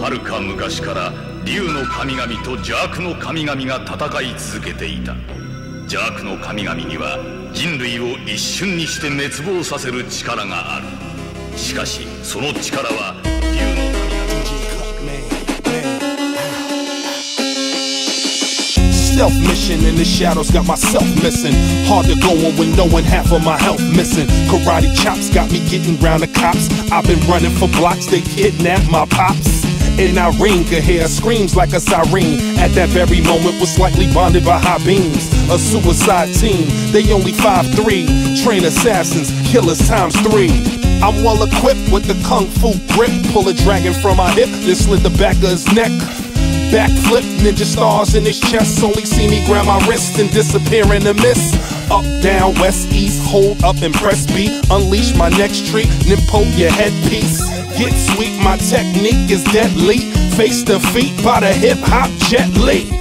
はるか昔から竜の神々と邪悪の神々が戦い続けていた邪悪の神々には人類を一瞬にして滅亡させる力があるしかしその力は竜の神々 Stealth mission in the shadows got myself missing. Hard to go on when knowing half of my health missing. Karate chops got me getting round the cops. I've been running for blocks, they kidnapped my pops. And Irene could hear screams like a siren. At that very moment, was slightly bonded by high beams. A suicide team, they only five three. Train assassins, killers times three. I'm well equipped with the kung fu grip. Pull a dragon from my hip, then slit the back of his neck. Backflip, ninja stars in his chest. Only see me grab my wrist and disappear in the mist. Up, down, west, east, hold up and press B. Unleash my next treat, pull your headpiece. Get sweet, my technique is deadly. Face defeat by the hip hop Jet Li.